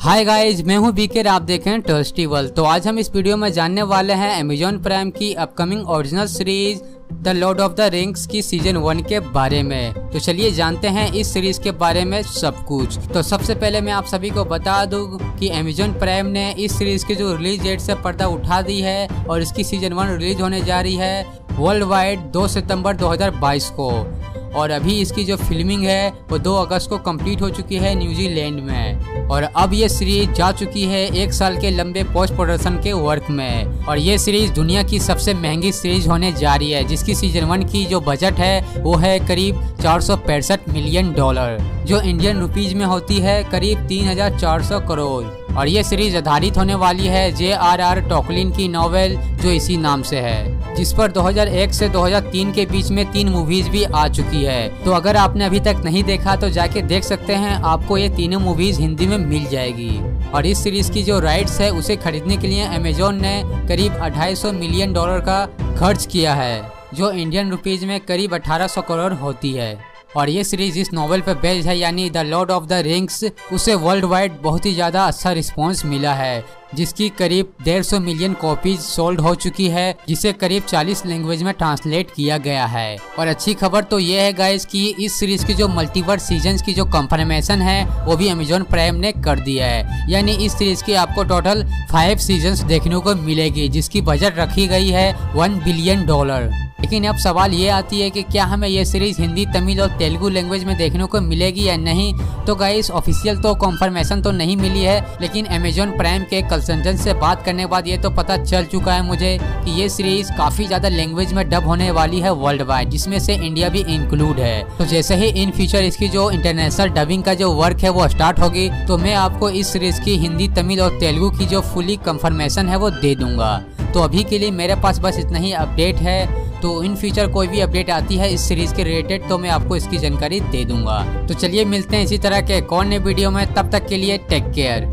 हाय guys मैं हूँ BK आप देख टर्स्टिवल तो आज हम इस वीडियो में जानने वाले हैं अमेजोन प्राइम की upcoming original series The Lord of the Rings की सीज़न वन के बारे में। तो चलिए जानते हैं इस सीरीज़ के बारे में सब कुछ। तो सबसे पहले मैं आप सभी को बता दूँ कि अमेजोन प्राइम ने इस सीरीज़ के जो रिलीज़ डेट से पर्दा उठा दी है और इसकी सीज़न वन रिलीज़ होने जा रही है वर्ल्ड वाइड 2 सितंबर 2022 को। और अभी इसकी जो फिल्मिंग है वो 2 अगस्त को कंप्लीट हो चुकी है न्यूजीलैंड में। और अब ये सीरीज़ जा चुकी है एक साल के लंबे पोस्ट प्रोडक्शन के वर्क में। और ये सीरीज़ दुनिया की सबसे महँगी सीरीज़ होने जा रही है, जिसकी सीज़न वन की जो बजट है, वो है करीब चार सौ पैंसठ मिलियन डॉलर जो इंडियन रुपीज़ में होती है, करीब तीन हज़ार चार सौ करोड़। और ये सीरीज़ आधारित होने वाली है जे आर आर टोकलिन की नॉवेल जो इसी नाम से है, जिस पर 2001 से 2003 के बीच में तीन मूवीज़ भी आ चुकी है। तो अगर आपने अभी तक नहीं देखा तो जाके देख सकते हैं, आपको ये तीनों मूवीज़ हिंदी में मिल जाएगी। और इस सीरीज़ की जो राइट्स है, उसे खरीदने के लिए अमेजोन ने करीब 250 मिलियन डॉलर का खर्च किया है, जो इंडियन रुपीज़ में करीब 1800 करोड़ होती है। और ये सीरीज़ इस नॉवल पे बेस्ड है, यानी The Lord of the Rings उसे वर्ल्ड वाइड बहुत ही ज़्यादा अच्छा रिस्पॉन्स मिला है, जिसकी करीब डेढ़ सौ मिलियन कॉपीज सोल्ड हो चुकी है, जिसे करीब 40 लैंग्वेज में ट्रांसलेट किया गया है। और अच्छी खबर तो ये है गाइस कि इस सीरीज़ की जो मल्टीवर्स सीज़न की जो कंफर्मेशन है, वो भी अमेजोन प्राइम ने कर दिया है। यानी इस सीरीज़ की आपको टोटल फाइव सीज़न देखने को मिलेगी, जिसकी बजट रखी गई है वन बिलियन डॉलर लेकिन अब सवाल ये आती है कि क्या हमें ये सीरीज़ हिंदी, तमिल और तेलुगू लैंग्वेज में देखने को मिलेगी या नहीं? तो गाइस ऑफिशियल तो कंफर्मेशन तो नहीं मिली है, लेकिन अमेजोन प्राइम के कंसल्टेंट से बात करने के बाद ये तो पता चल चुका है मुझे कि ये सीरीज़ काफ़ी ज़्यादा लैंग्वेज में डब होने वाली है वर्ल्ड वाइड जिसमें से इंडिया भी इंक्लूड है। तो जैसे ही इन फ्यूचर इसकी जो इंटरनेशनल डबिंग का जो वर्क है वो स्टार्ट होगी तो मैं आपको इस सीरीज़ की हिंदी, तमिल और तेलुगू की जो फुली कंफर्मेशन है वो दे दूँगा। तो अभी के लिए मेरे पास बस इतना ही अपडेट है। तो इन फ्यूचर कोई भी अपडेट आती है इस सीरीज़ के रिलेटेड तो मैं आपको इसकी जानकारी दे दूँगा। तो चलिए मिलते हैं इसी तरह के कौन नए वीडियो में, तब तक के लिए टेक केयर